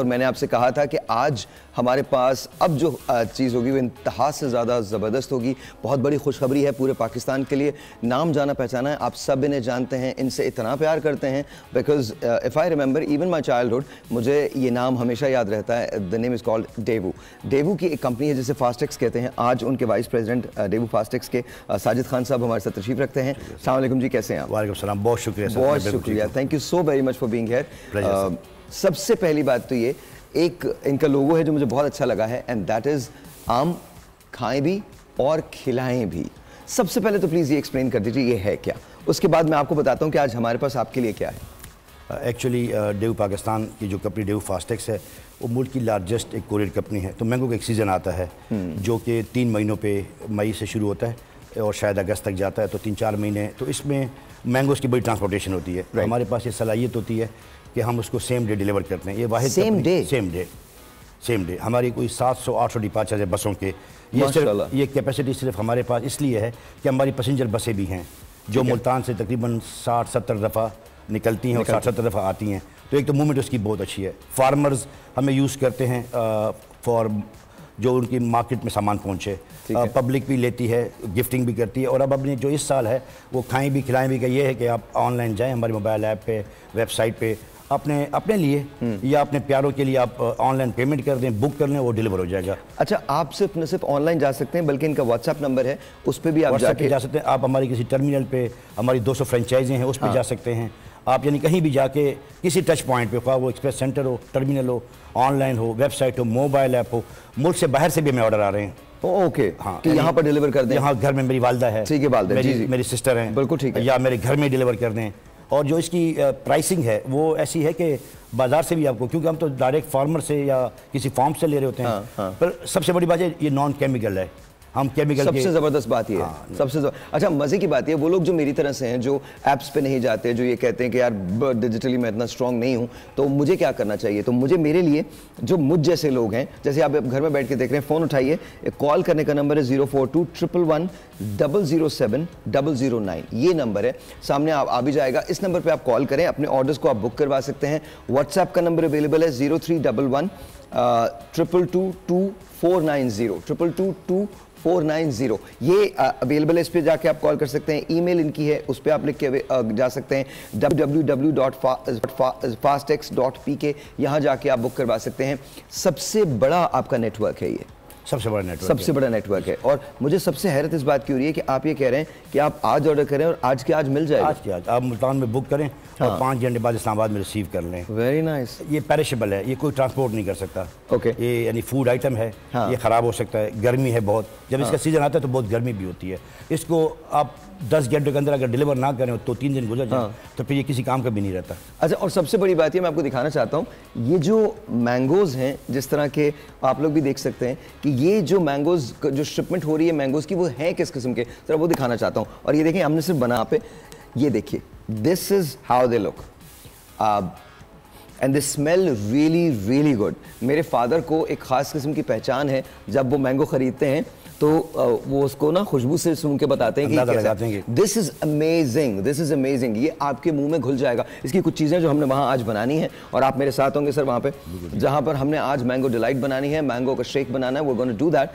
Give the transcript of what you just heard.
और मैंने आपसे कहा था कि आज हमारे पास अब जो चीज़ होगी वो इंतहा से ज़्यादा ज़बरदस्त होगी। बहुत बड़ी खुशखबरी है पूरे पाकिस्तान के लिए। नाम जाना पहचाना है। आप सब इन्हें जानते हैं इनसे इतना प्यार करते हैं। Because if I remember even my child मुझे ये नाम हमेशा याद रहता है। The name is called Daewoo Daewoo की एक कंपनी है जिसे फास्टेक्स कहते हैं। आज उनके वाइस प्रेजिडेंट डेवू फास्टेक्स के साजिद खान साहब हमारे साथ तशरीफ़ रखते हैं। अलैक्म जी कैसे हैं आप? वालेकुम बहुत शुक्रिया बहुत शुक्रिया। Thank you so very much for being here सबसे पहली बात तो ये एक इनका लोगो है जो मुझे बहुत अच्छा लगा है एंड दैट इज़ आम खाएँ भी और खिलाएँ भी। सबसे पहले तो प्लीज़ ये एक्सप्लेन कर दीजिए ये है क्या? उसके बाद मैं आपको बताता हूँ कि आज हमारे पास आपके लिए क्या है। एक्चुअली डेव पाकिस्तान की जो कंपनी डेव फास्टेक्स है वो मुल्क की लार्जेस्ट एक कोरियर कंपनी है। तो मैंगो का एक सीज़न आता है hmm. जो कि तीन महीनों पे मई से शुरू होता है और शायद अगस्त तक जाता है तो तीन चार महीने। तो इसमें मैंगोज़ की बड़ी ट्रांसपोर्टेशन होती है। Right. हमारे पास ये सलाहियत होती है कि हम उसको सेम डे डिलीवर करते हैं। ये वाहिद same day same day same day हमारी कोई 700 800 डिपार्चर है बसों के। ये सिर्फ़ ये कैपेसिटी सिर्फ़ हमारे पास इसलिए है कि हमारी पैसेंजर बसें भी हैं। जो मुल्तान से तकरीबन साठ सत्तर दफ़ा निकलती हैं और साठ सत्तर दफ़ा आती हैं। तो एक तो मूवमेंट उसकी बहुत अच्छी है। फार्मर्स हमें यूज़ करते हैं फॉर जो उनकी मार्केट में सामान पहुँचे। पब्लिक भी लेती है गिफ्टिंग भी करती है और अब अपने जो इस साल है वो खाएँ भी खिलाएँ भी का ये है कि आप ऑनलाइन जाएँ हमारे मोबाइल ऐप पे वेबसाइट पे अपने अपने लिए हम्म। या अपने प्यारों के लिए आप ऑनलाइन पेमेंट कर दें बुक कर लें वो डिलीवर हो जाएगा। अच्छा आप सिर्फ़ न सिर्फ़ ऑनलाइन जा सकते हैं बल्कि इनका व्हाट्सएप नंबर है उस पर भी आप जाके जा सकते हैं। आप हमारी किसी टर्मिनल पे हमारी 200 फ्रेंचाइजें हैं उस पर हाँ। जा सकते हैं। आप यानी कहीं भी जाके किसी टच पॉइंट पे खा वो एक्सप्रेस सेंटर हो टर्मिनल हो ऑनलाइन हो वेबसाइट हो मोबाइल ऐप हो मुल्क से बाहर से भी हमें ऑर्डर आ रहे हैं। ओके हाँ कि यहाँ पर डिलीवर कर दें। यहाँ घर में मेरी वालदा है। ठीक है वालदा मेरी, मेरी सिस्टर है। बिल्कुल ठीक है। या मेरे घर में डिलीवर कर दें। और जो इसकी प्राइसिंग है वो ऐसी है कि बाज़ार से भी आपको क्योंकि हम तो डायरेक्ट फार्मर से या किसी फार्म से ले रहे होते हैं। हाँ, हाँ. पर सबसे बड़ी बात है ये नॉन केमिकल है। हम केमिकल सबसे ज़बरदस्त बात ये हाँ, सबसे अच्छा मज़े की बात ये वो लोग जो मेरी तरह से हैं जो ऐप्स पे नहीं जाते जो ये कहते हैं कि यार डिजिटली मैं इतना स्ट्रांग नहीं हूँ तो मुझे क्या करना चाहिए? तो मुझे मेरे लिए जो मुझ जैसे लोग हैं जैसे आप घर में बैठ के देख रहे हैं फ़ोन उठाइए कॉल करने का नंबर है zero four two triple one double zero seven double zero nine ये नंबर है। सामने आप आ भी जाएगा। इस नंबर पर आप कॉल करें अपने ऑर्डर्स को आप बुक करवा सकते हैं। व्हाट्सएप का नंबर अवेलेबल है zero three double one triple two two four nine zero triple two two four nine zero. ये अवेलेबल है, इस पर जाके आप कॉल कर सकते हैं। ईमेल इनकी है, उस पर आप लिख के जा सकते हैं। W W W dot fast X dot P K यहाँ जाके आप बुक करवा सकते हैं। सबसे बड़ा आपका नेटवर्क है ये। सबसे बड़ा नेटवर्क सबसे बड़ा नेटवर्क है और मुझे सबसे हैरत इस बात की हो रही है कि आप ये कह रहे हैं कि आप आज ऑर्डर करें और आज के आज मिल जाए आज के आज आप मुल्तान में बुक करें हाँ। और पाँच घंटे बाद इस्लामाबाद में रिसीव कर लें वेरी नाइस nice. ये पेरिशेबल है ये कोई ट्रांसपोर्ट नहीं कर सकता ओके okay. ये यानी फ़ूड आइटम है हाँ। ये ख़राब हो सकता है गर्मी है बहुत जब हाँ। इसका सीज़न आता है तो बहुत गर्मी भी होती है इसको आप दस घंटे के अंदर अगर डिलीवर ना करें तो तीन दिन गुजर जाए हाँ। तो फिर ये किसी काम का भी नहीं रहता अच्छा और सबसे बड़ी बात ये मैं आपको दिखाना चाहता हूँ ये जो मैंगोज़ हैं जिस तरह के आप लोग भी देख सकते हैं कि ये जो मैंगोज़ जो शिपमेंट हो रही है मैंगोज़ की, वो है किस किस्म के? जरा वो दिखाना चाहता हूँ। और ये देखें हमने सिर्फ़ बना पे, ये देखिए this is how they look and they smell really really good मेरे फादर को एक ख़ास किस्म की पहचान है, जब वो मैंगो ख़रीदते हैं तो वो उसको ना खुशबू से सुन के बताते हैं कि this is amazing this is amazing ये आपके मुँह में घुल जाएगा। इसकी कुछ चीज़ें जो हमने वहाँ आज बनानी है और आप मेरे साथ होंगे सर वहाँ पे जहाँ पर हमने आज मैंगो डिलाइट बनानी है मैंगो का शेक बनाना है वो गोना डू दैट